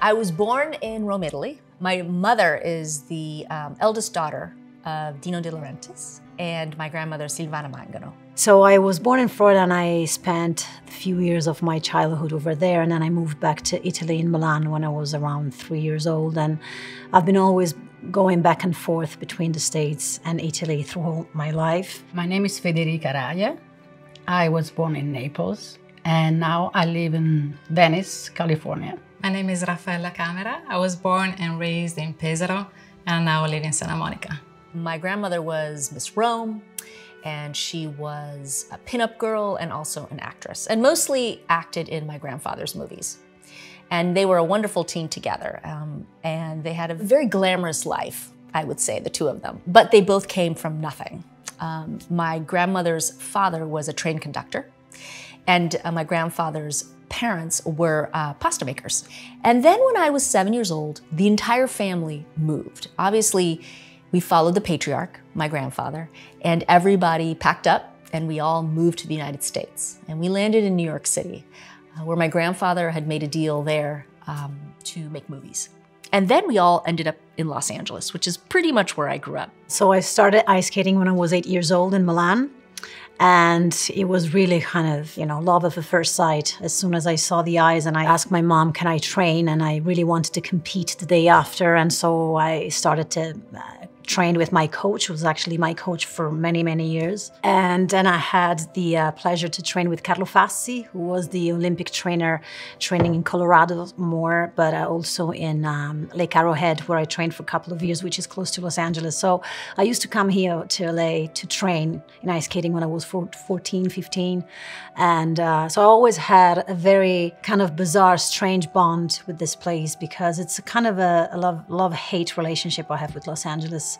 I was born in Rome, Italy. My mother is the um, eldest daughter of Dino De Laurentiis and my grandmother Silvana Mangano. So I was born in Florida and I spent a few years of my childhood over there and then I moved back to Italy in Milan when I was around three years old and I've been always going back and forth between the States and Italy throughout my life. My name is Federica Raia. I was born in Naples and now I live in Venice, California. My name is Raffaella Camera. I was born and raised in Pesaro and now live in Santa Monica. My grandmother was Miss Rome, and she was a pinup girl and also an actress, and mostly acted in my grandfather's movies. And they were a wonderful team together, um, and they had a very glamorous life, I would say, the two of them. But they both came from nothing. Um, my grandmother's father was a train conductor, and uh, my grandfather's parents were uh, pasta makers. And then when I was seven years old, the entire family moved. Obviously, we followed the patriarch, my grandfather, and everybody packed up and we all moved to the United States. And we landed in New York City, uh, where my grandfather had made a deal there um, to make movies. And then we all ended up in Los Angeles, which is pretty much where I grew up. So I started ice skating when I was eight years old in Milan. And it was really kind of, you know, love at first sight. As soon as I saw the eyes and I asked my mom, can I train? And I really wanted to compete the day after. And so I started to uh, trained with my coach, who was actually my coach for many, many years. And then I had the uh, pleasure to train with Carlo Fassi, who was the Olympic trainer training in Colorado more, but uh, also in um, Lake Arrowhead, where I trained for a couple of years, which is close to Los Angeles. So I used to come here to LA to train in ice skating when I was 14, 15. And uh, so I always had a very kind of bizarre, strange bond with this place because it's a kind of a, a love, love hate relationship I have with Los Angeles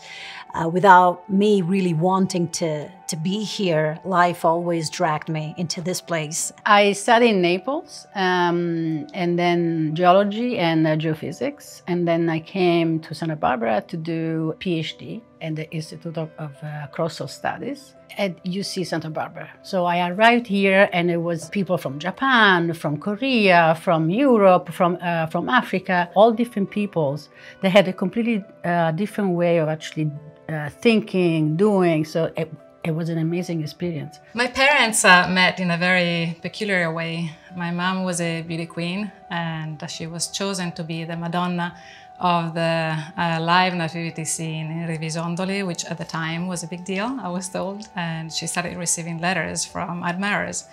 uh, without me really wanting to, to be here, life always dragged me into this place. I studied in Naples um, and then geology and uh, geophysics. And then I came to Santa Barbara to do PhD at the Institute of, of uh, Studies at UC Santa Barbara. So I arrived here and it was people from Japan, from Korea, from Europe, from, uh, from Africa, all different peoples. They had a completely uh, different way of actually uh, thinking, doing. So it, it was an amazing experience. My parents uh, met in a very peculiar way. My mom was a beauty queen and she was chosen to be the Madonna of the uh, live nativity scene in Rivisondoli, which at the time was a big deal, I was told. And she started receiving letters from admirers.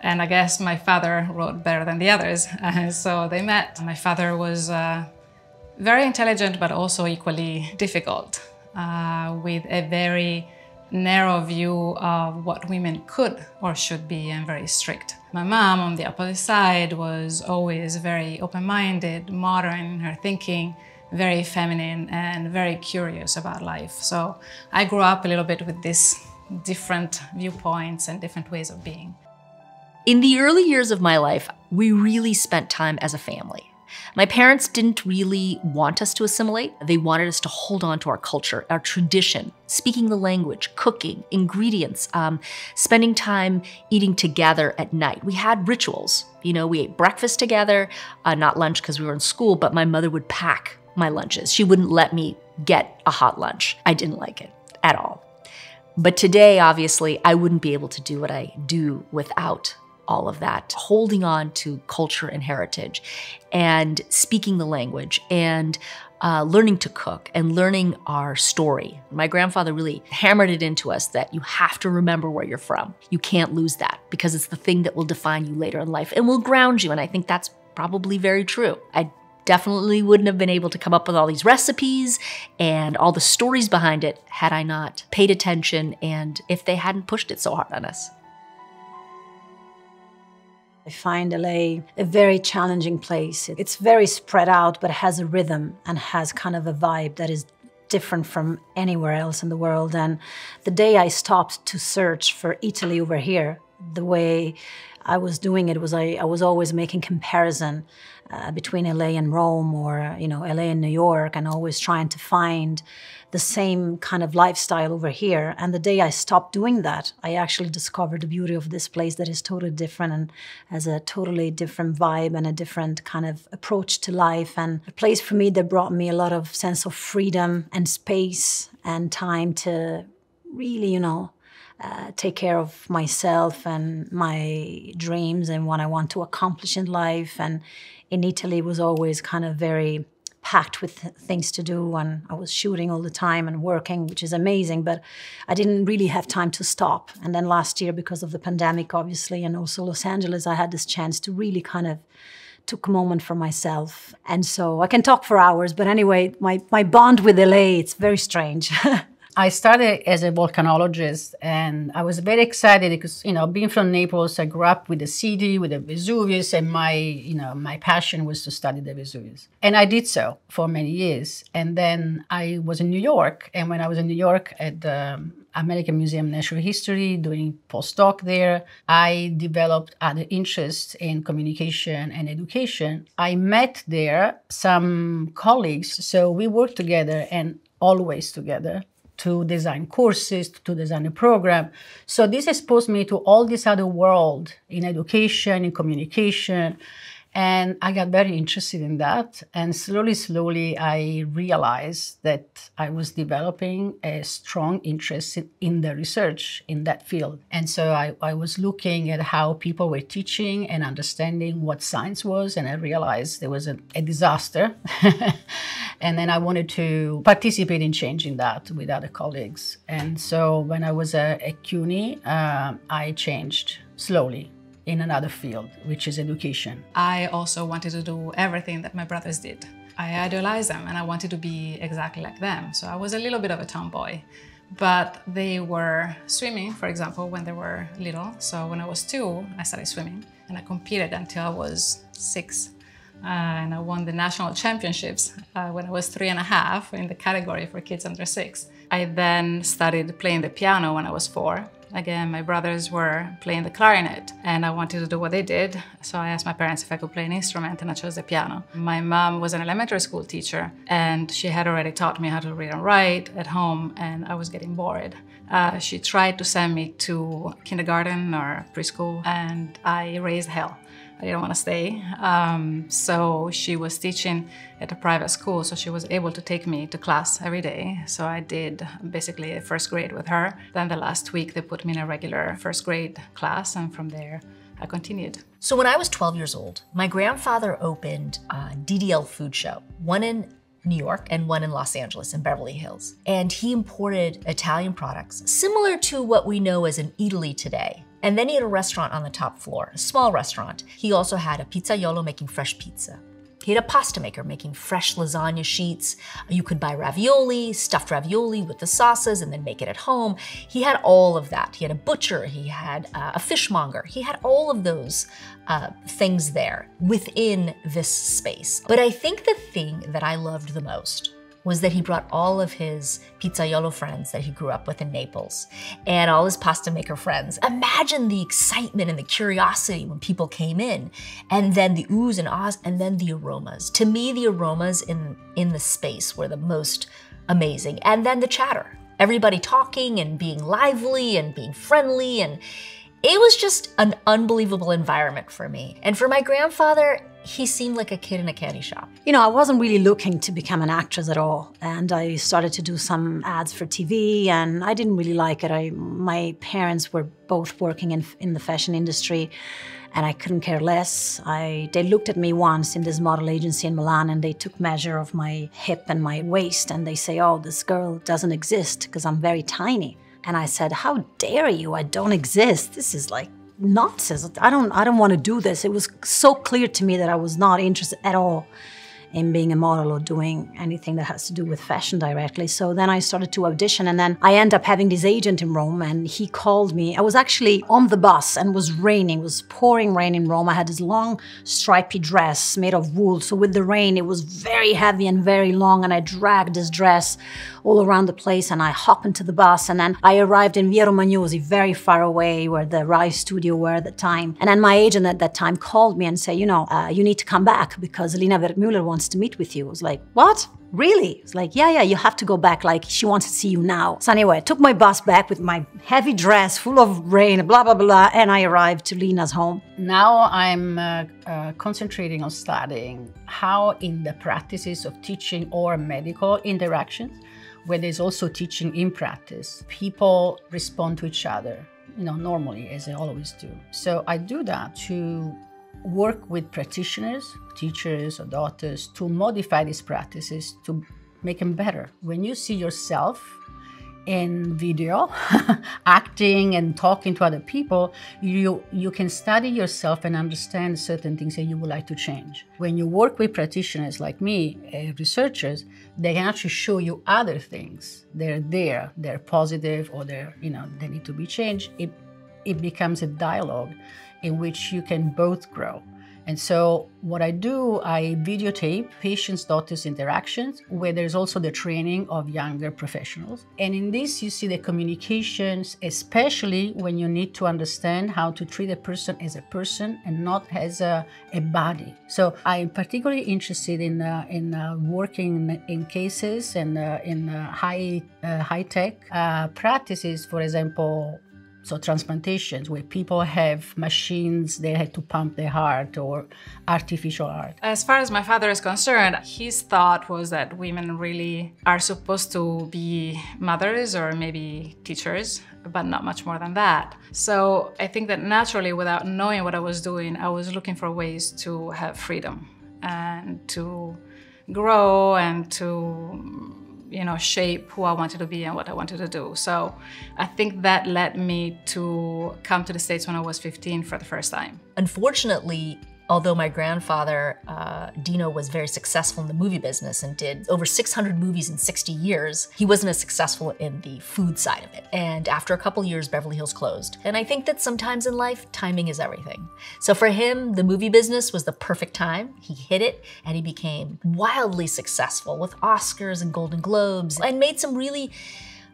And I guess my father wrote better than the others. So they met. My father was uh, very intelligent, but also equally difficult, uh, with a very narrow view of what women could or should be and very strict. My mom, on the opposite side, was always very open-minded, modern in her thinking, very feminine and very curious about life. So I grew up a little bit with these different viewpoints and different ways of being. In the early years of my life, we really spent time as a family. My parents didn't really want us to assimilate. They wanted us to hold on to our culture, our tradition, speaking the language, cooking, ingredients, um, spending time eating together at night. We had rituals. You know, we ate breakfast together, uh, not lunch because we were in school, but my mother would pack my lunches. She wouldn't let me get a hot lunch. I didn't like it at all. But today, obviously, I wouldn't be able to do what I do without all of that, holding on to culture and heritage and speaking the language and uh, learning to cook and learning our story. My grandfather really hammered it into us that you have to remember where you're from. You can't lose that because it's the thing that will define you later in life and will ground you. And I think that's probably very true. I definitely wouldn't have been able to come up with all these recipes and all the stories behind it had I not paid attention and if they hadn't pushed it so hard on us. I find LA a very challenging place. It's very spread out, but has a rhythm and has kind of a vibe that is different from anywhere else in the world. And the day I stopped to search for Italy over here, the way I was doing it was I, I was always making comparison uh, between LA and Rome or you know LA and New York and always trying to find the same kind of lifestyle over here. And the day I stopped doing that I actually discovered the beauty of this place that is totally different and has a totally different vibe and a different kind of approach to life and a place for me that brought me a lot of sense of freedom and space and time to really you know uh, take care of myself and my dreams and what I want to accomplish in life. And in Italy was always kind of very packed with things to do and I was shooting all the time and working, which is amazing, but I didn't really have time to stop. And then last year, because of the pandemic, obviously, and also Los Angeles, I had this chance to really kind of took a moment for myself. And so I can talk for hours, but anyway, my, my bond with LA, it's very strange. I started as a volcanologist and I was very excited because, you know, being from Naples, I grew up with the city, with the Vesuvius, and my, you know, my passion was to study the Vesuvius. And I did so for many years. And then I was in New York. And when I was in New York at the um, American Museum of Natural History, doing postdoc there, I developed other interests in communication and education. I met there some colleagues. So we worked together and always together to design courses, to design a program. So this exposed me to all this other world in education, in communication, and I got very interested in that. And slowly, slowly, I realized that I was developing a strong interest in the research in that field. And so I, I was looking at how people were teaching and understanding what science was. And I realized there was a, a disaster. and then I wanted to participate in changing that with other colleagues. And so when I was at CUNY, uh, I changed slowly in another field, which is education. I also wanted to do everything that my brothers did. I idolized them and I wanted to be exactly like them. So I was a little bit of a tomboy. But they were swimming, for example, when they were little. So when I was two, I started swimming and I competed until I was six. Uh, and I won the national championships uh, when I was three and a half in the category for kids under six. I then started playing the piano when I was four Again, my brothers were playing the clarinet and I wanted to do what they did. So I asked my parents if I could play an instrument and I chose the piano. My mom was an elementary school teacher and she had already taught me how to read and write at home and I was getting bored. Uh, she tried to send me to kindergarten or preschool and I raised hell. I didn't want to stay. Um, so she was teaching at a private school, so she was able to take me to class every day. So I did basically first grade with her. Then the last week they put me in a regular first grade class, and from there I continued. So when I was 12 years old, my grandfather opened a DDL food show, one in New York and one in Los Angeles in Beverly Hills. And he imported Italian products similar to what we know as an Italy today. And then he had a restaurant on the top floor, a small restaurant. He also had a pizzaiolo making fresh pizza. He had a pasta maker making fresh lasagna sheets. You could buy ravioli, stuffed ravioli with the sauces, and then make it at home. He had all of that. He had a butcher, he had uh, a fishmonger, he had all of those uh, things there within this space. But I think the thing that I loved the most was that he brought all of his pizzaiolo friends that he grew up with in Naples and all his pasta maker friends. Imagine the excitement and the curiosity when people came in, and then the oohs and ahs, and then the aromas. To me, the aromas in, in the space were the most amazing. And then the chatter. Everybody talking and being lively and being friendly and it was just an unbelievable environment for me. And for my grandfather, he seemed like a kid in a candy shop. You know, I wasn't really looking to become an actress at all. And I started to do some ads for TV and I didn't really like it. I, my parents were both working in, in the fashion industry and I couldn't care less. I, they looked at me once in this model agency in Milan and they took measure of my hip and my waist and they say, oh, this girl doesn't exist because I'm very tiny. And I said, How dare you? I don't exist. This is like nonsense. I don't I don't want to do this. It was so clear to me that I was not interested at all in being a model or doing anything that has to do with fashion directly. So then I started to audition and then I end up having this agent in Rome and he called me. I was actually on the bus and it was raining, it was pouring rain in Rome. I had this long stripy dress made of wool. So with the rain, it was very heavy and very long and I dragged this dress all around the place and I hop into the bus and then I arrived in Via Romagnosi, very far away where the Rai studio were at the time. And then my agent at that time called me and said, you know, uh, you need to come back because Lina Wertmüller wants to meet with you. I was like, what? Really? It's like, yeah, yeah, you have to go back. Like, she wants to see you now. So, anyway, I took my bus back with my heavy dress full of rain, blah, blah, blah, and I arrived to Lina's home. Now I'm uh, uh, concentrating on studying how, in the practices of teaching or medical interactions, where there's also teaching in practice, people respond to each other, you know, normally, as they always do. So I do that to work with practitioners, teachers or doctors to modify these practices to make them better. When you see yourself in video, acting and talking to other people, you, you can study yourself and understand certain things that you would like to change. When you work with practitioners like me, uh, researchers, they can actually show you other things. They're there, they're positive or they're, you know, they need to be changed. It, it becomes a dialogue in which you can both grow. And so what I do, I videotape patients' doctors interactions where there's also the training of younger professionals. And in this, you see the communications, especially when you need to understand how to treat a person as a person and not as a, a body. So I'm particularly interested in, uh, in uh, working in cases and uh, in uh, high, uh, high tech uh, practices, for example, so transplantations where people have machines they had to pump their heart or artificial heart. As far as my father is concerned his thought was that women really are supposed to be mothers or maybe teachers but not much more than that. So i think that naturally without knowing what i was doing i was looking for ways to have freedom and to grow and to you know, shape who I wanted to be and what I wanted to do. So I think that led me to come to the States when I was 15 for the first time. Unfortunately, Although my grandfather, uh, Dino, was very successful in the movie business and did over 600 movies in 60 years, he wasn't as successful in the food side of it. And after a couple years, Beverly Hills closed. And I think that sometimes in life, timing is everything. So for him, the movie business was the perfect time. He hit it and he became wildly successful with Oscars and Golden Globes and made some really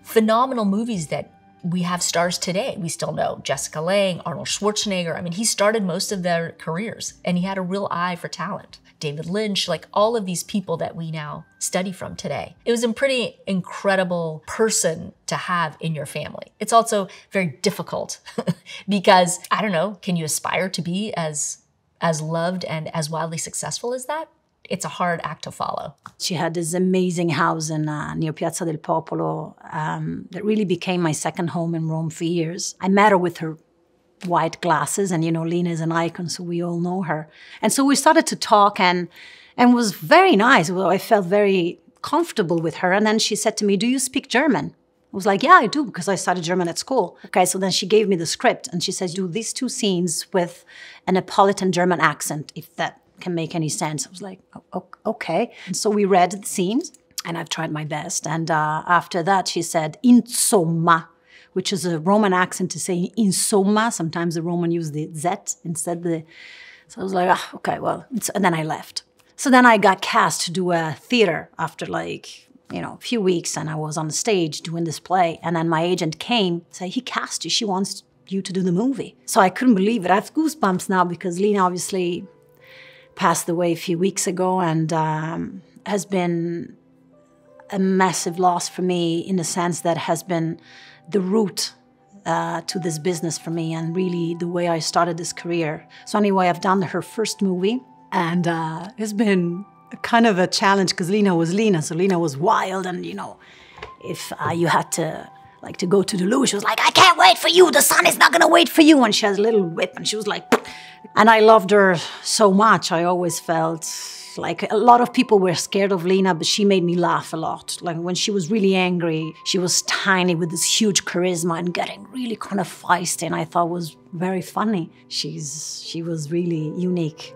phenomenal movies that we have stars today. We still know Jessica Lange, Arnold Schwarzenegger. I mean, he started most of their careers and he had a real eye for talent. David Lynch, like all of these people that we now study from today. It was a pretty incredible person to have in your family. It's also very difficult because I don't know, can you aspire to be as as loved and as wildly successful as that? It's a hard act to follow. She had this amazing house in uh, near Piazza del Popolo um, that really became my second home in Rome for years. I met her with her white glasses, and you know, Lina is an icon, so we all know her. And so we started to talk, and and was very nice. Well, I felt very comfortable with her. And then she said to me, "Do you speak German?" I was like, yeah, I do, because I studied German at school. Okay, so then she gave me the script and she says, do these two scenes with a Neapolitan German accent, if that can make any sense. I was like, oh, okay. And so we read the scenes, and I've tried my best. And uh, after that, she said, insomma, which is a Roman accent to say insomma. Sometimes the Roman use the Z instead the. So I was like, oh, okay, well, and then I left. So then I got cast to do a theater after like you know a few weeks, and I was on the stage doing this play. And then my agent came, said he cast you. She wants you to do the movie. So I couldn't believe it. I have goosebumps now because Lina obviously passed away a few weeks ago and um, has been a massive loss for me in the sense that has been the root uh, to this business for me and really the way I started this career. So anyway, I've done her first movie and uh, it's been kind of a challenge because Lina was Lina, so Lina was wild and you know, if uh, you had to like to go to the loo, she was like, I can't wait for you. The sun is not gonna wait for you. And she has a little whip and she was like, and I loved her so much. I always felt like a lot of people were scared of Lina, but she made me laugh a lot. Like when she was really angry, she was tiny with this huge charisma and getting really kind of feisty, and I thought was very funny. She's she was really unique.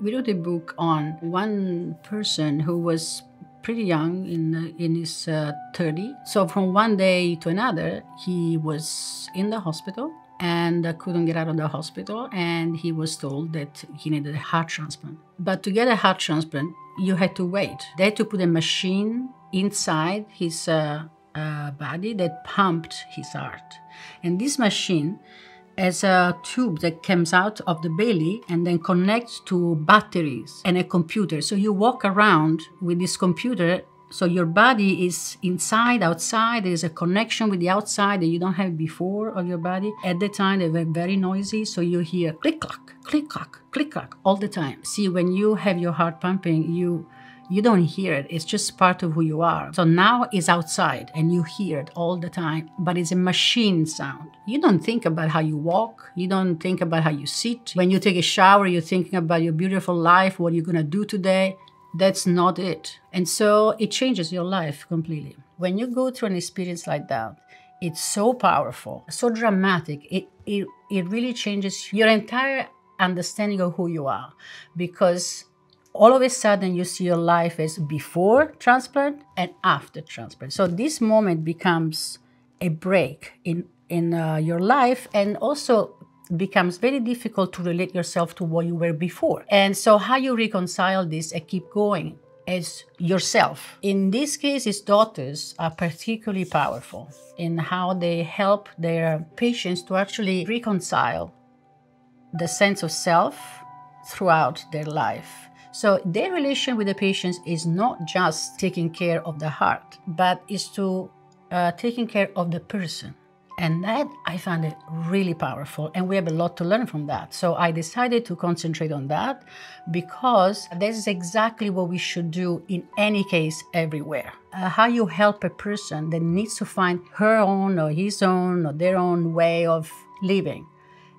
We wrote a book on one person who was pretty young, in, in his uh, 30. So from one day to another, he was in the hospital and uh, couldn't get out of the hospital and he was told that he needed a heart transplant. But to get a heart transplant, you had to wait. They had to put a machine inside his uh, uh, body that pumped his heart. And this machine has a tube that comes out of the belly and then connects to batteries and a computer. So you walk around with this computer. So your body is inside, outside. There's a connection with the outside that you don't have before of your body. At the time, they were very noisy. So you hear click clock, click clock, click clock all the time. See, when you have your heart pumping, you you don't hear it. It's just part of who you are. So now it's outside and you hear it all the time, but it's a machine sound. You don't think about how you walk. You don't think about how you sit. When you take a shower, you're thinking about your beautiful life, what you're going to do today. That's not it. And so it changes your life completely. When you go through an experience like that, it's so powerful, so dramatic. It, it, it really changes your entire understanding of who you are because all of a sudden you see your life as before transplant and after transplant. So this moment becomes a break in in uh, your life and also becomes very difficult to relate yourself to what you were before. And so how you reconcile this and keep going as yourself. In this case, his daughters are particularly powerful in how they help their patients to actually reconcile the sense of self throughout their life so their relation with the patients is not just taking care of the heart, but is to uh, taking care of the person. And that I found it really powerful, and we have a lot to learn from that. So I decided to concentrate on that because this is exactly what we should do in any case, everywhere. Uh, how you help a person that needs to find her own or his own or their own way of living.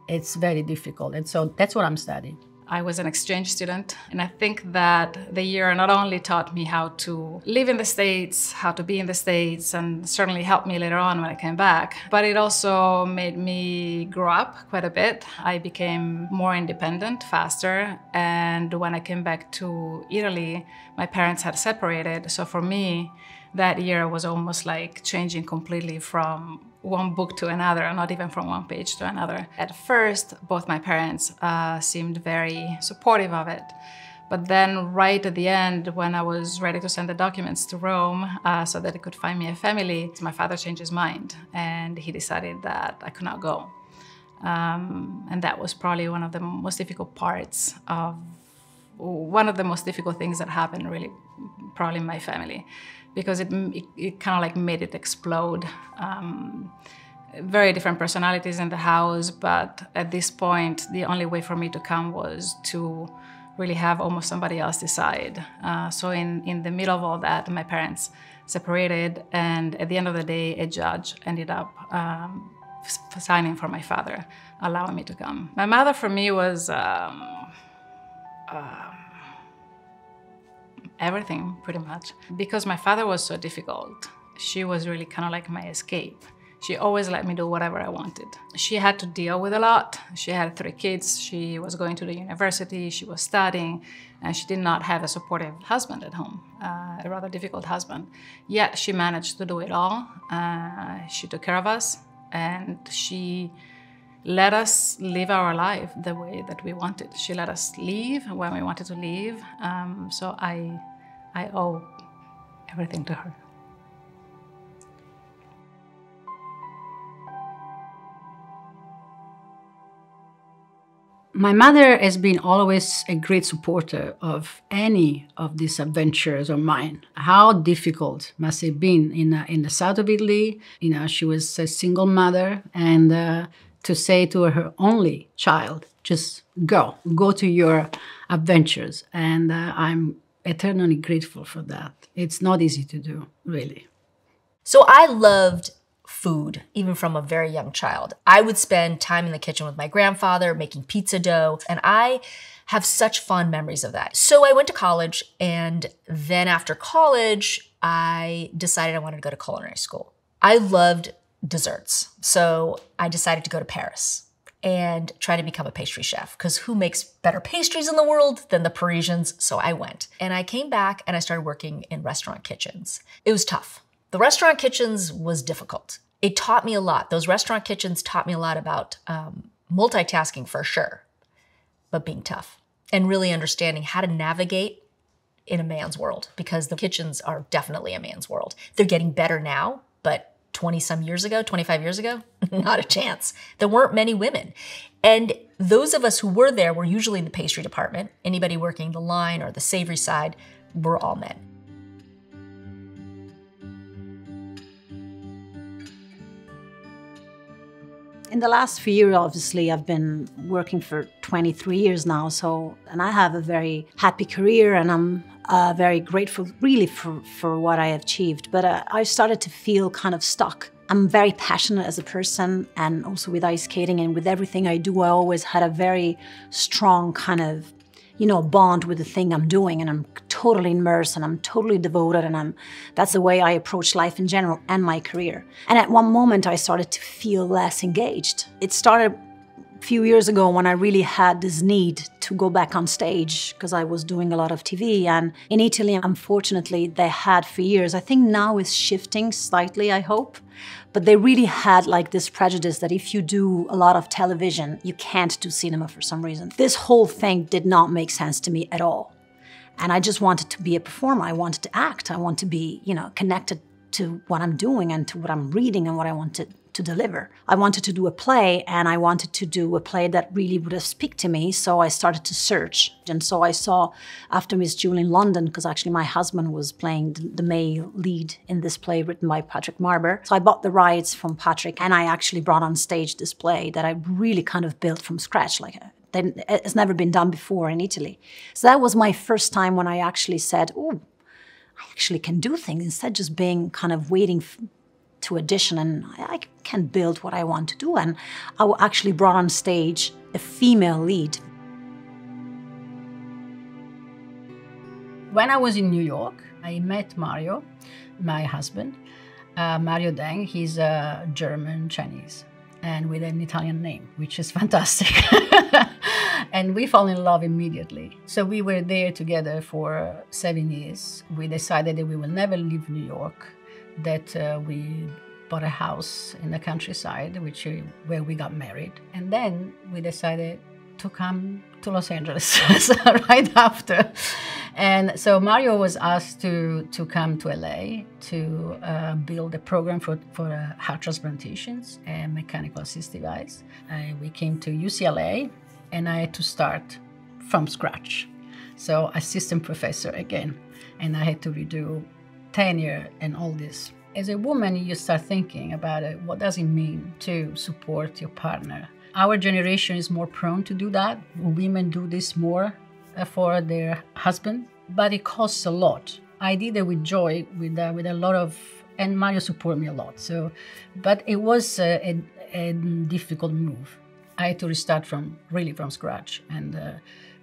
It's very difficult, and so that's what I'm studying. I was an exchange student, and I think that the year not only taught me how to live in the States, how to be in the States, and certainly helped me later on when I came back, but it also made me grow up quite a bit. I became more independent faster, and when I came back to Italy, my parents had separated. So for me, that year was almost like changing completely from one book to another, not even from one page to another. At first, both my parents uh, seemed very supportive of it. But then, right at the end, when I was ready to send the documents to Rome uh, so that it could find me a family, my father changed his mind and he decided that I could not go. Um, and that was probably one of the most difficult parts of one of the most difficult things that happened, really, probably in my family because it, it, it kind of like made it explode. Um, very different personalities in the house, but at this point, the only way for me to come was to really have almost somebody else decide. Uh, so in, in the middle of all that, my parents separated, and at the end of the day, a judge ended up um, signing for my father, allowing me to come. My mother, for me, was um, uh, everything pretty much. Because my father was so difficult, she was really kind of like my escape. She always let me do whatever I wanted. She had to deal with a lot. She had three kids. She was going to the university. She was studying, and she did not have a supportive husband at home, uh, a rather difficult husband. Yet she managed to do it all. Uh, she took care of us, and she let us live our life the way that we wanted. She let us leave when we wanted to leave. Um, so I I owe everything to her. My mother has been always a great supporter of any of these adventures of mine. How difficult must it have been in, uh, in the south of Italy? You know, she was a single mother, and uh, to say to her only child, just go, go to your adventures. And uh, I'm eternally grateful for that. It's not easy to do, really. So I loved food, even from a very young child. I would spend time in the kitchen with my grandfather making pizza dough, and I have such fond memories of that. So I went to college, and then after college, I decided I wanted to go to culinary school. I loved desserts, so I decided to go to Paris. and try to become a pastry chef because who makes better pastries in the world than the Parisians? So I went. And I came back and I started working in restaurant kitchens. It was tough. The restaurant kitchens was difficult. It taught me a lot. Those restaurant kitchens taught me a lot about um, multitasking for sure, but being tough and really understanding how to navigate in a man's world because the kitchens are definitely a man's world. They're getting better now, but 20 some years ago, 25 years ago, not a chance. There weren't many women. And those of us who were there were usually in the pastry department. Anybody working the line or the savory side were all men. In the last few years, obviously, I've been working for 23 years now. So, and I have a very happy career and I'm uh, very grateful, really, for, for what I achieved. But uh, I started to feel kind of stuck. I'm very passionate as a person and also with ice skating and with everything I do, I always had a very strong kind of you know, bond with the thing I'm doing and I'm totally immersed and I'm totally devoted and I'm that's the way I approach life in general and my career. And at one moment I started to feel less engaged. It started few years ago when I really had this need to go back on stage because I was doing a lot of TV and in Italy unfortunately they had for years. I think now it's shifting slightly, I hope. But they really had like this prejudice that if you do a lot of television, you can't do cinema for some reason. This whole thing did not make sense to me at all. And I just wanted to be a performer. I wanted to act. I want to be, you know, connected to what I'm doing and to what I'm reading and what I want to to deliver. I wanted to do a play and I wanted to do a play that really would have speak to me. So I started to search. And so I saw after Miss Julie in London, because actually my husband was playing the male lead in this play written by Patrick Marber. So I bought the rights from Patrick and I actually brought on stage this play that I really kind of built from scratch. Like uh, it's never been done before in Italy. So that was my first time when I actually said, oh, I actually can do things instead just being kind of waiting to audition and I can build what I want to do. And I actually brought on stage a female lead. When I was in New York, I met Mario, my husband. Uh, Mario Deng, he's a German Chinese and with an Italian name, which is fantastic. and we fell in love immediately. So we were there together for seven years. We decided that we will never leave New York that uh, we bought a house in the countryside, which uh, where we got married, and then we decided to come to Los Angeles right after. And so Mario was asked to to come to LA to uh, build a program for for uh, heart transplantations and mechanical assist device. We came to UCLA, and I had to start from scratch. So assistant professor again, and I had to redo tenure and all this. As a woman, you start thinking about it. What does it mean to support your partner? Our generation is more prone to do that. Women do this more for their husband, but it costs a lot. I did it with joy, with uh, with a lot of, and Mario supported me a lot. So, but it was a, a, a difficult move. I had to restart from really from scratch, and uh,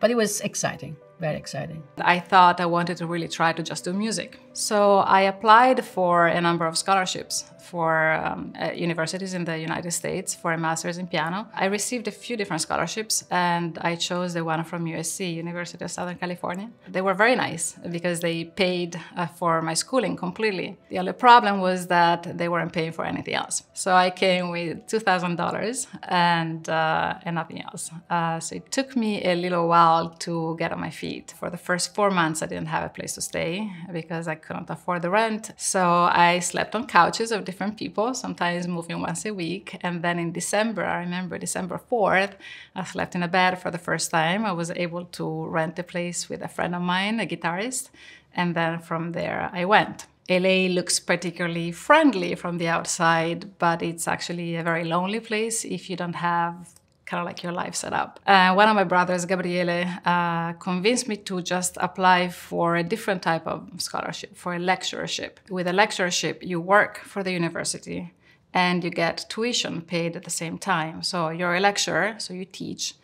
but it was exciting very exciting. I thought I wanted to really try to just do music. So I applied for a number of scholarships for um, universities in the United States for a master's in piano. I received a few different scholarships and I chose the one from USC, University of Southern California. They were very nice because they paid uh, for my schooling completely. The only problem was that they weren't paying for anything else. So I came with $2,000 and, uh, and nothing else. Uh, so it took me a little while to get on my feet. For the first four months, I didn't have a place to stay because I couldn't afford the rent. So I slept on couches of different different people, sometimes moving once a week. And then in December, I remember December 4th, I slept in a bed for the first time. I was able to rent a place with a friend of mine, a guitarist. And then from there, I went. LA looks particularly friendly from the outside, but it's actually a very lonely place if you don't have kind of like your life set up. Uh, one of my brothers, Gabriele, uh, convinced me to just apply for a different type of scholarship, for a lecturership. With a lecturership, you work for the university and you get tuition paid at the same time. So you're a lecturer, so you teach,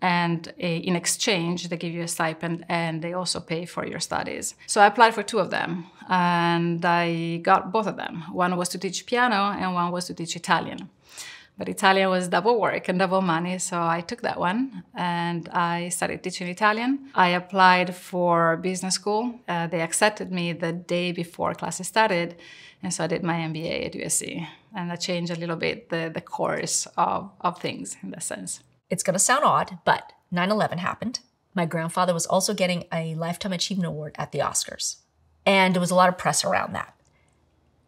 and uh, in exchange, they give you a stipend and they also pay for your studies. So I applied for two of them and I got both of them. One was to teach piano and one was to teach Italian. But Italian was double work and double money, so I took that one and I started teaching Italian. I applied for business school. Uh, they accepted me the day before classes started, and so I did my MBA at USC. And that changed a little bit the, the course of, of things in that sense. It's gonna sound odd, but 9 11 happened. My grandfather was also getting a Lifetime Achievement Award at the Oscars. And there was a lot of press around that.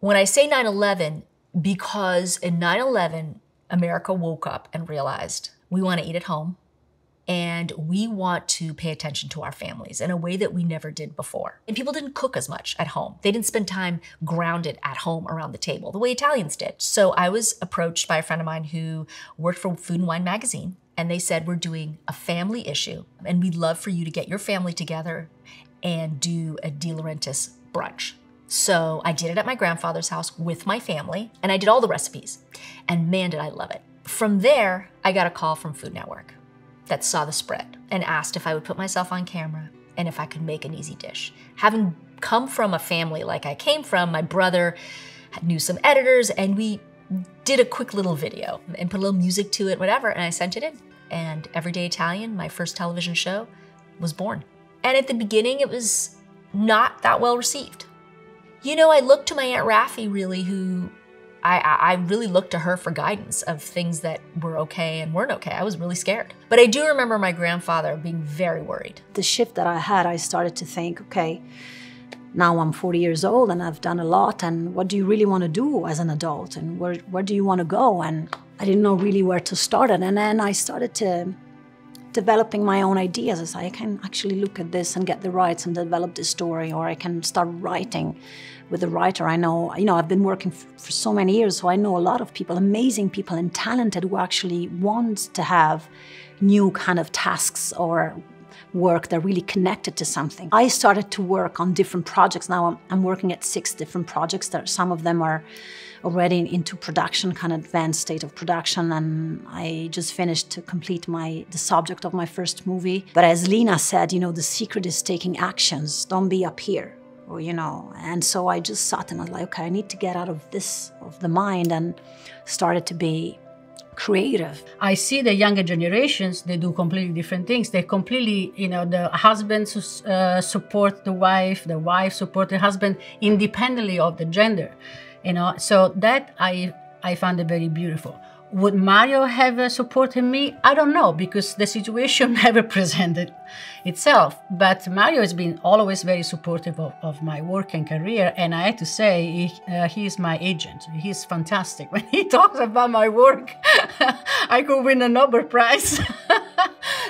When I say 9 11, because in 9 11, America woke up and realized we want to eat at home and we want to pay attention to our families in a way that we never did before. And people didn't cook as much at home. They didn't spend time grounded at home around the table the way Italians did. So I was approached by a friend of mine who worked for Food and Wine magazine and they said, We're doing a family issue and we'd love for you to get your family together and do a De Laurentiis brunch. So I did it at my grandfather's house with my family, and I did all the recipes. And man, did I love it. From there, I got a call from Food Network that saw the spread and asked if I would put myself on camera and if I could make an easy dish. Having come from a family like I came from, my brother knew some editors, and we did a quick little video and put a little music to it, whatever, and I sent it in. And Everyday Italian, my first television show, was born. And at the beginning, it was not that well received. You know, I looked to my Aunt Raffi really, who I, I really looked to her for guidance of things that were okay and weren't okay. I was really scared. But I do remember my grandfather being very worried. The shift that I had, I started to think, okay, now I'm 40 years old and I've done a lot. And what do you really want to do as an adult? And where, where do you want to go? And I didn't know really where to start it. And then I started to developing my own ideas. As I can actually look at this and get the rights and develop the story, or I can start writing with the writer. I know, you know, I've been working for so many years, so I know a lot of people, amazing people and talented who actually want to have new kind of tasks or work that really connected to something. I started to work on different projects. Now I'm, I'm working at six different projects. That some of them are already into production, kind of advanced state of production, and I just finished to complete my the subject of my first movie. But as Lina said, you know, the secret is taking actions. Don't be up here. Or, you know, and so I just sat and I was like, okay, I need to get out of this of the mind and started to be creative. I see the younger generations, they do completely different things. They completely, you know, the husband uh, support the wife, the wife support the husband independently of the gender, you know. So that I, I found it very beautiful. Would Mario have supported me? I don't know because the situation never presented itself. But Mario has been always very supportive of, of my work and career. And I have to say, he, uh, he is my agent. He's fantastic. When he talks about my work, I could win a Nobel Prize.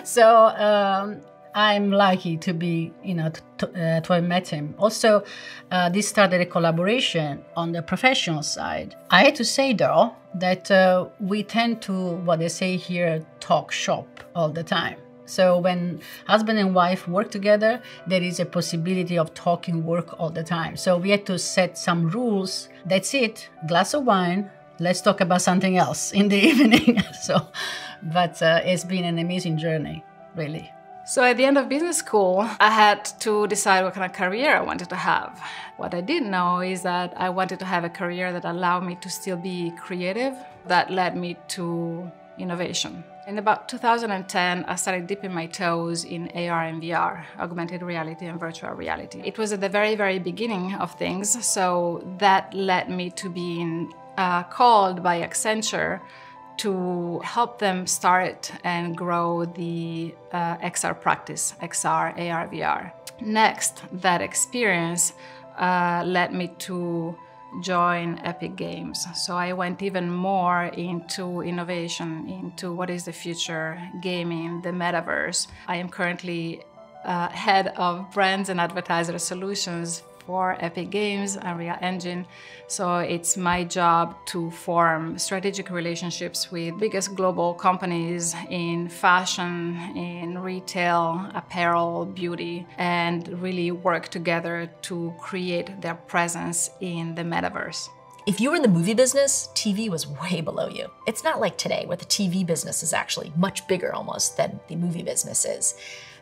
so um, I'm lucky to be, you know, to, uh, to have met him. Also, uh, this started a collaboration on the professional side. I had to say though that uh, we tend to, what they say here, talk shop all the time. So when husband and wife work together, there is a possibility of talking work all the time. So we had to set some rules. That's it. Glass of wine. Let's talk about something else in the evening. so, but uh, it's been an amazing journey, really. So at the end of business school, I had to decide what kind of career I wanted to have. What I didn't know is that I wanted to have a career that allowed me to still be creative, that led me to innovation. In about 2010, I started dipping my toes in AR and VR, augmented reality and virtual reality. It was at the very, very beginning of things, so that led me to being uh, called by Accenture to help them start and grow the uh, XR practice, XR, AR, VR. Next, that experience uh, led me to join Epic Games. So I went even more into innovation, into what is the future, gaming, the metaverse. I am currently uh, head of brands and advertiser solutions for Epic Games, and Unreal Engine. So it's my job to form strategic relationships with biggest global companies in fashion, in retail, apparel, beauty, and really work together to create their presence in the metaverse. If you were in the movie business, TV was way below you. It's not like today, where the TV business is actually much bigger almost than the movie business is.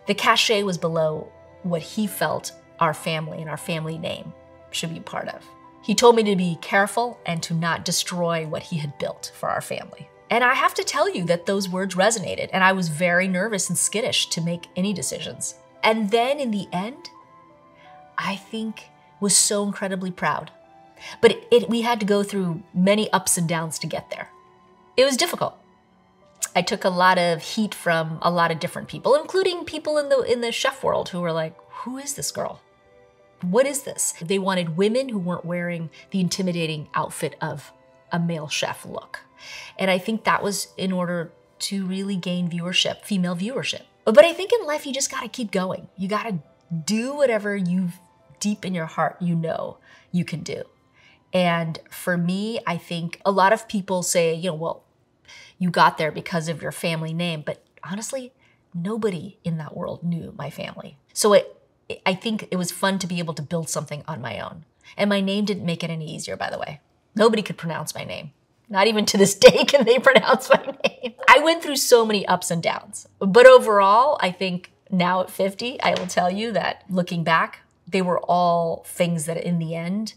The cachet was below what he felt our family and our family name should be part of. He told me to be careful and to not destroy what he had built for our family. And I have to tell you that those words resonated, and I was very nervous and skittish to make any decisions. And then in the end, I think was so incredibly proud. But it, it, we had to go through many ups and downs to get there. It was difficult. I took a lot of heat from a lot of different people, including people in the in the chef world who were like, "Who is this girl? What is this?" They wanted women who weren't wearing the intimidating outfit of a male chef look. And I think that was in order to really gain viewership, female viewership. But I think in life you just got to keep going. You got to do whatever you've deep in your heart you know you can do. And for me, I think a lot of people say, you know, well, you got there because of your family name. But honestly, nobody in that world knew my family. So it, I think it was fun to be able to build something on my own. And my name didn't make it any easier, by the way. Nobody could pronounce my name. Not even to this day can they pronounce my name. I went through so many ups and downs. But overall, I think now at 50, I will tell you that looking back, they were all things that in the end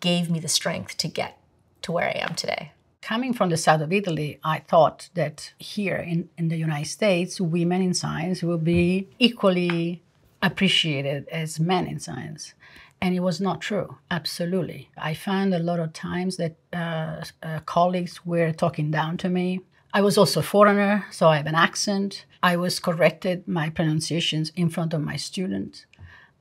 gave me the strength to get to where I am today. Coming from the south of Italy, I thought that here in, in the United States, women in science will be equally appreciated as men in science. And it was not true, absolutely. I found a lot of times that uh, uh, colleagues were talking down to me. I was also a foreigner, so I have an accent. I was corrected my pronunciations in front of my students.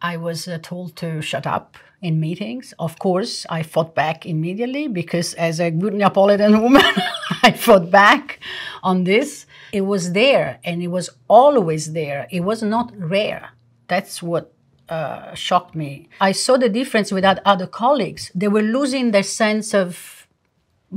I was uh, told to shut up in meetings. Of course, I fought back immediately because, as a good Neapolitan woman, I fought back on this. It was there and it was always there. It was not rare. That's what uh, shocked me. I saw the difference with other colleagues. They were losing their sense of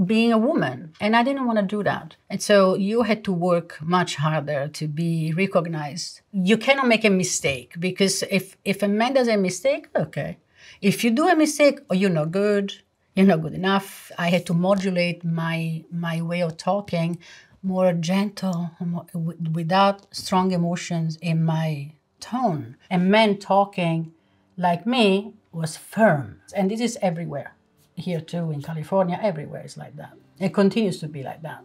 being a woman and i didn't want to do that and so you had to work much harder to be recognized you cannot make a mistake because if if a man does a mistake okay if you do a mistake oh, you're not good you're not good enough i had to modulate my my way of talking more gentle more, without strong emotions in my tone and men talking like me was firm and this is everywhere here too in California, everywhere is like that. It continues to be like that.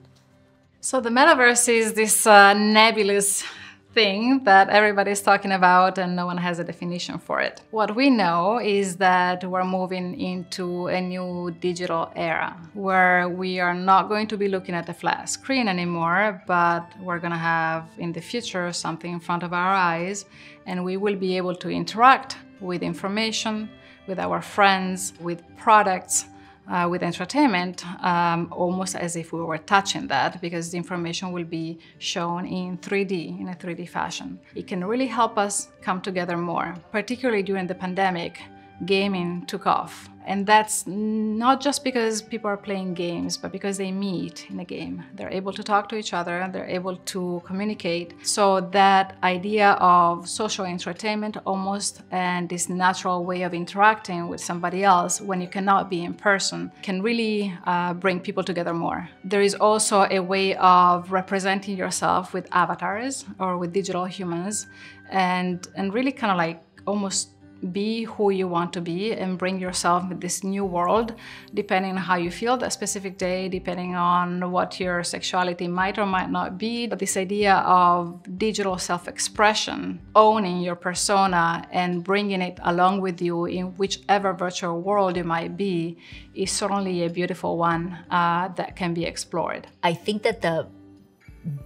So the metaverse is this uh, nebulous thing that everybody's talking about and no one has a definition for it. What we know is that we're moving into a new digital era where we are not going to be looking at a flat screen anymore, but we're going to have in the future something in front of our eyes and we will be able to interact with information, with our friends, with products, uh, with entertainment, um, almost as if we were touching that because the information will be shown in 3D, in a 3D fashion. It can really help us come together more, particularly during the pandemic gaming took off. And that's not just because people are playing games, but because they meet in a game. They're able to talk to each other, they're able to communicate. So that idea of social entertainment almost and this natural way of interacting with somebody else when you cannot be in person can really uh, bring people together more. There is also a way of representing yourself with avatars or with digital humans and, and really kind of like almost be who you want to be and bring yourself in this new world, depending on how you feel that specific day, depending on what your sexuality might or might not be. But this idea of digital self-expression, owning your persona and bringing it along with you in whichever virtual world you might be is certainly a beautiful one uh, that can be explored. I think that the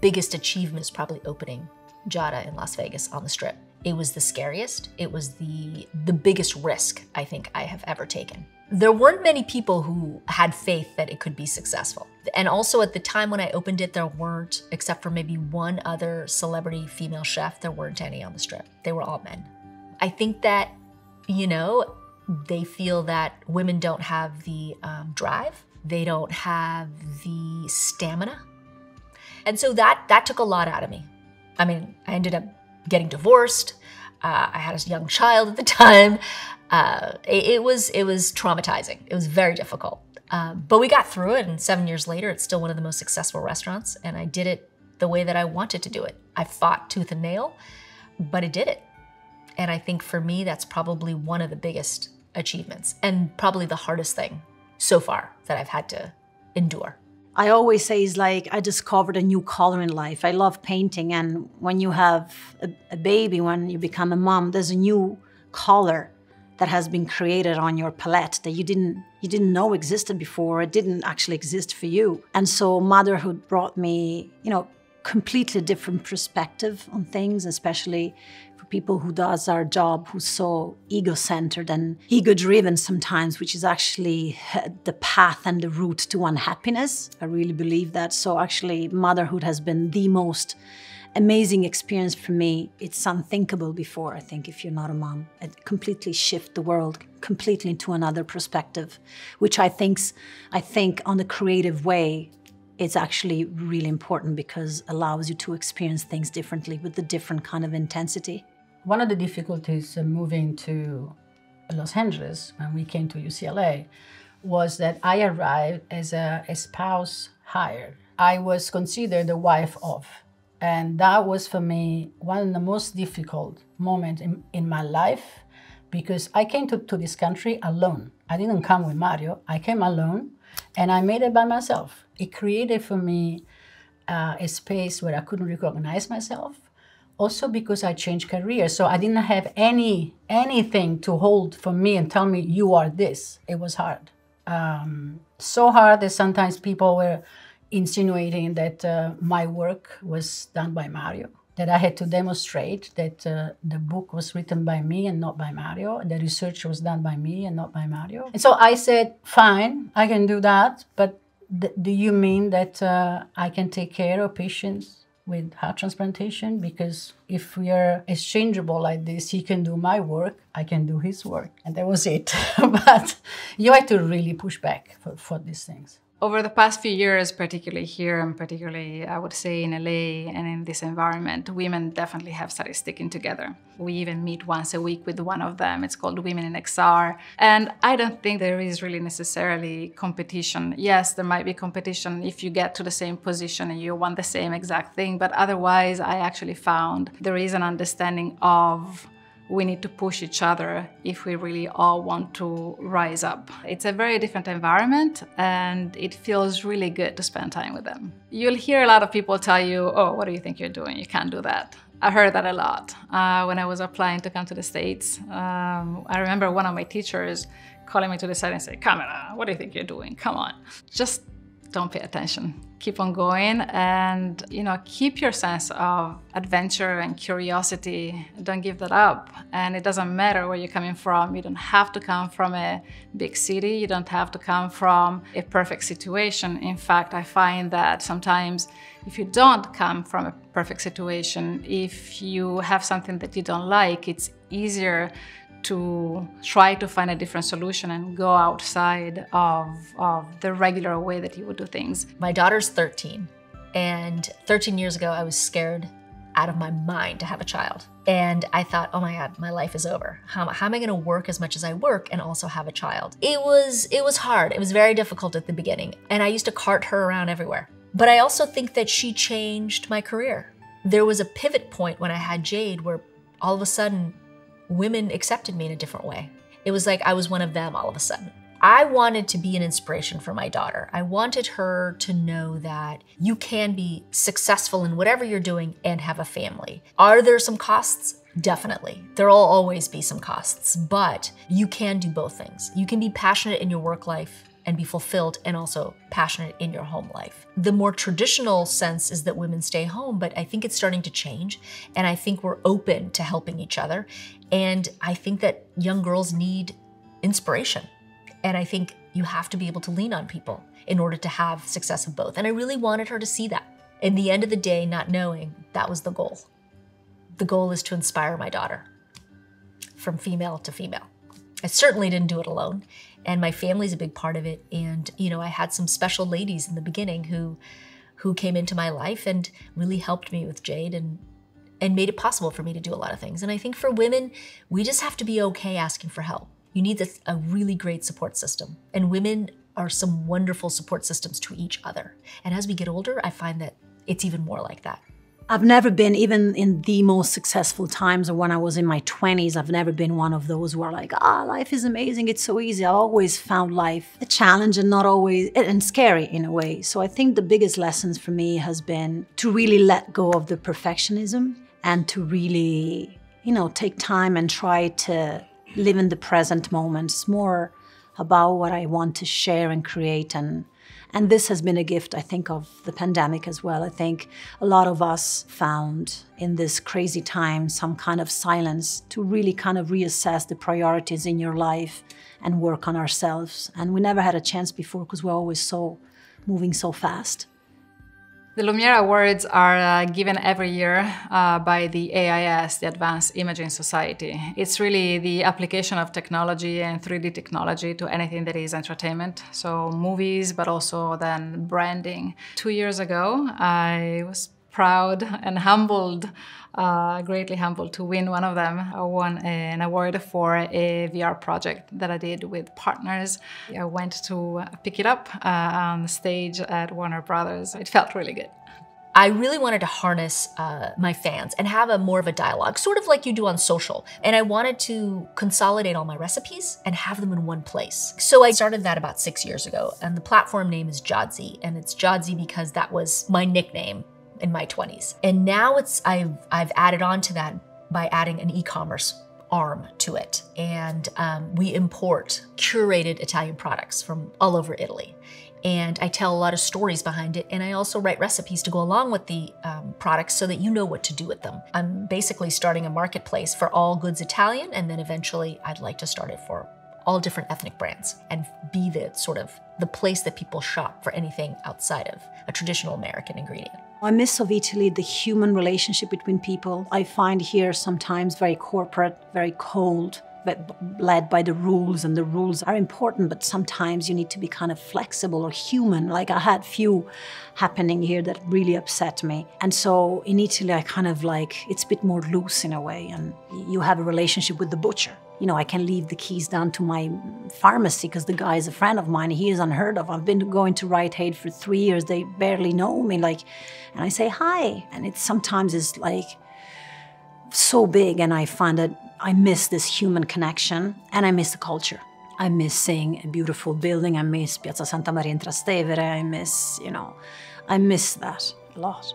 biggest achievement is probably opening Giada in Las Vegas on the Strip. It was the scariest. It was the the biggest risk I think I have ever taken. There weren't many people who had faith that it could be successful. And also at the time when I opened it, there weren't, except for maybe one other celebrity female chef, there weren't any on the strip. They were all men. I think that, you know, they feel that women don't have the um, drive, they don't have the stamina. And so that that took a lot out of me. I mean, I ended up getting divorced. Uh, I had a young child at the time. Uh, it, it, was it was traumatizing. It was very difficult. Um, but we got through it, and seven years later, it's still one of the most successful restaurants. And I did it the way that I wanted to do it. I fought tooth and nail, but I did it. And I think for me, that's probably one of the biggest achievements, and probably the hardest thing so far that I've had to endure. I always say is like I discovered a new color in life. I love painting, and when you have a, a baby, when you become a mom, there's a new color that has been created on your palette that you didn't you didn't know existed before. It didn't actually exist for you. And so motherhood brought me, you know, completely different perspective on things, especially for people who does our job who's so ego-centered and ego-driven sometimes, which is actually the path and the route to unhappiness. I really believe that. So actually motherhood has been the most amazing experience for me. It's unthinkable before, I think, if you're not a mom. It completely shift the world completely into another perspective, which I think's I think on the creative way it's actually really important because allows you to experience things differently with a different kind of intensity. One of the difficulties uh, moving to Los Angeles when we came to UCLA was that I arrived as a, a spouse hired. I was considered the wife of and that was for me one of the most difficult moments in, in my life because I came to, to this country alone. I didn't come with Mario, I came alone and I made it by myself. It created for me uh, a space where I couldn't recognize myself. Also because I changed career, so I didn't have any anything to hold for me and tell me you are this. It was hard, um, so hard that sometimes people were insinuating that uh, my work was done by Mario, that I had to demonstrate that uh, the book was written by me and not by Mario, the research was done by me and not by Mario. And so I said, fine, I can do that, but th- do you mean that uh, I can take care of patients with heart transplantation because if we are exchangeable like this, he can do my work, I can do his work. And that was it. but you have to really push back for, for these things over the past few years, particularly here and particularly, I would say, in LA and in this environment, women definitely have started sticking together. We even meet once a week with one of them. It's called Women in XR. And I don't think there is really necessarily competition. Yes, there might be competition if you get to the same position and you want the same exact thing. But otherwise, I actually found there is an understanding of we need to push each other if we really all want to rise up. It's a very different environment and it feels really good to spend time with them. You'll hear a lot of people tell you, oh, what do you think you're doing? You can't do that. I heard that a lot uh, when I was applying to come to the States. Um, I remember one of my teachers calling me to the side and saying, Camilla, what do you think you're doing? Come on. Just don't pay attention. Keep on going and you know keep your sense of adventure and curiosity. Don't give that up. And it doesn't matter where you're coming from. You don't have to come from a big city. You don't have to come from a perfect situation. In fact, I find that sometimes if you don't come from a perfect situation, if you have something that you don't like, it's easier to try to find a different solution and go outside of, of the regular way that you would do things. My daughter's 13, and 13 years ago, I was scared out of my mind to have a child. And I thought, oh my God, my life is over. How, how am I gonna work as much as I work and also have a child? It was, it was hard. It was very difficult at the beginning. And I used to cart her around everywhere. But I also think that she changed my career. There was a pivot point when I had Jade where all of a sudden women accepted me in a different way. It was like I was one of them all of a sudden. I wanted to be an inspiration for my daughter. I wanted her to know that you can be successful in whatever you're doing and have a family. Are there some costs? Definitely. There will always be some costs, but you can do both things. You can be passionate in your work life and be fulfilled and also passionate in your home life. The more traditional sense is that women stay home, but I think it's starting to change. And I think we're open to helping each other. And I think that young girls need inspiration. And I think you have to be able to lean on people in order to have success of both. And I really wanted her to see that. In the end of the day, not knowing that was the goal. The goal is to inspire my daughter from female to female. I certainly didn't do it alone and my family's a big part of it. And you know, I had some special ladies in the beginning who who came into my life and really helped me with Jade and and made it possible for me to do a lot of things. And I think for women, we just have to be okay asking for help. You need a, a really great support system. And women are some wonderful support systems to each other. And as we get older, I find that it's even more like that. I've never been, even in the most successful times or when I was in my 20s, I've never been one of those who are like, ah, life is amazing, it's so easy. I've always found life a challenge and not always, and scary in a way. So I think the biggest lessons for me has been to really let go of the perfectionism and to really, you know, take time and try to live in the present moment. It's more about what I want to share and create and and this has been a gift, I think, of the pandemic as well. I think a lot of us found in this crazy time some kind of silence to really kind of reassess the priorities in your life and work on ourselves. And we never had a chance before because we're always so moving so fast. The Lumiere Awards are uh, given every year uh, by the AIS, the Advanced Imaging Society. It's really the application of technology and 3D technology to anything that is entertainment, so movies, but also then branding. Two years ago, I was proud and humbled, uh, greatly humbled to win one of them. I won an award for a VR project that I did with partners. I went to pick it up uh, on the stage at Warner Brothers. It felt really good. I really wanted to harness uh, my fans and have a more of a dialogue, sort of like you do on social. And I wanted to consolidate all my recipes and have them in one place. So I started that about six years ago, and the platform name is Giadzy, and it's Giadzy because that was my nickname in my 20s. And now it's I've I've added on to that by adding an e-commerce arm to it. And um, we import curated Italian products from all over Italy. And I tell a lot of stories behind it. And I also write recipes to go along with the um, products so that you know what to do with them. I'm basically starting a marketplace for all goods Italian. And then eventually I'd like to start it for all different ethnic brands and be the sort of the place that people shop for anything outside of a traditional American ingredient. I miss of Italy the human relationship between people. I find here sometimes very corporate, very cold, led by the rules, and the rules are important, but sometimes you need to be kind of flexible or human. Like I had few happening here that really upset me. And so in Italy, I kind of like, it's a bit more loose in a way, and you have a relationship with the butcher you know, I can leave the keys down to my pharmacy because the guy is a friend of mine. He is unheard of. I've been going to Rite Aid for three years. They barely know me. Like, and I say hi, and it sometimes is like so big, and I find that I miss this human connection, and I miss the culture. I miss seeing a beautiful building. I miss Piazza Santa Maria in Trastevere. I miss, you know, I miss that a lot.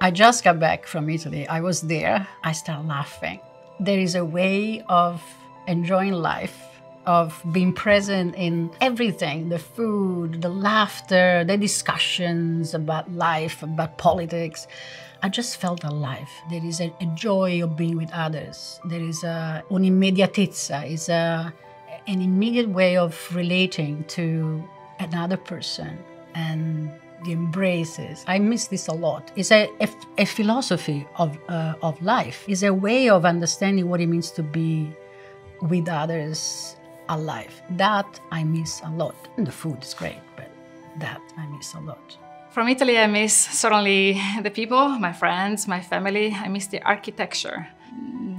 I just got back from Italy. I was there. I start laughing. There is a way of enjoying life, of being present in everything the food, the laughter, the discussions about life, about politics. I just felt alive. There is a, a joy of being with others. There is a, un'immediatezza, is a, an immediate way of relating to another person and the embraces. I miss this a lot. It's a, a, a philosophy of, uh, of life. It's a way of understanding what it means to be with others alive. That I miss a lot. And the food is great, but that I miss a lot. From Italy, I miss certainly the people, my friends, my family. I miss the architecture.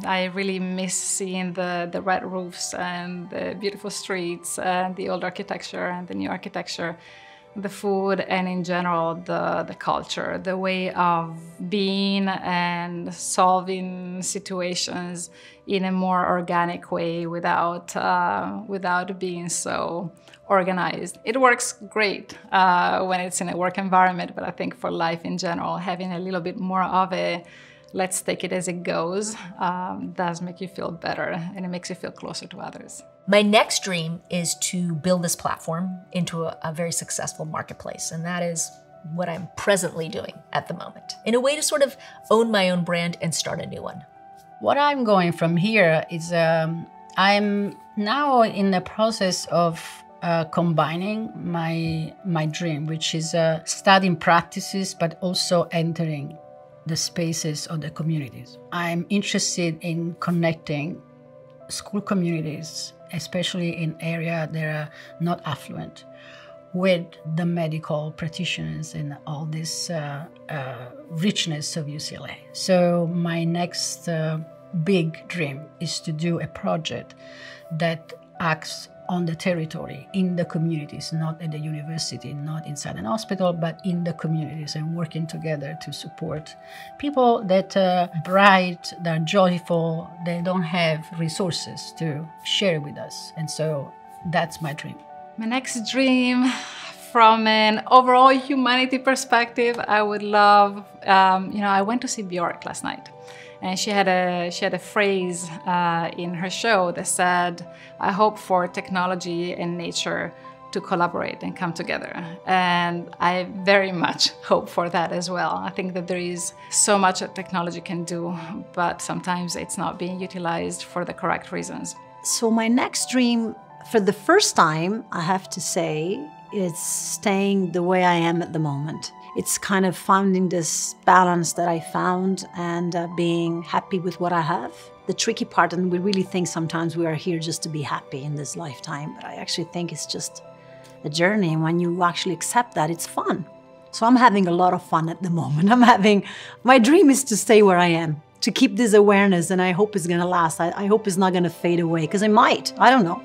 I really miss seeing the, the red roofs and the beautiful streets and the old architecture and the new architecture the food and in general the, the culture, the way of being and solving situations in a more organic way without, uh, without being so organized. It works great uh, when it's in a work environment, but I think for life in general, having a little bit more of a let's take it as it goes um, does make you feel better and it makes you feel closer to others. My next dream is to build this platform into a, a very successful marketplace, and that is what I'm presently doing at the moment, in a way to sort of own my own brand and start a new one. What I'm going from here is um, I'm now in the process of uh, combining my my dream, which is uh, studying practices, but also entering the spaces of the communities. I'm interested in connecting school communities, especially in areas that are not affluent, with the medical practitioners and all this uh, uh, richness of UCLA. So my next uh, big dream is to do a project that acts on the territory, in the communities, not at the university, not inside an hospital, but in the communities and working together to support people that are bright, they're joyful, they don't have resources to share with us. And so that's my dream. My next dream from an overall humanity perspective, I would love, um, you know, I went to see Bjork last night and she had a she had a phrase uh, in her show that said, "I hope for technology and nature to collaborate and come together." And I very much hope for that as well. I think that there is so much that technology can do, but sometimes it's not being utilized for the correct reasons. So my next dream, for the first time, I have to say, is staying the way I am at the moment it's kind of finding this balance that I found and uh, being happy with what I have. The tricky part, and we really think sometimes we are here just to be happy in this lifetime, but I actually think it's just a journey. And when you actually accept that, it's fun. So I'm having a lot of fun at the moment. I'm having, my dream is to stay where I am, to keep this awareness, and I hope it's gonna last. I, I hope it's not gonna fade away, because it might. I don't know.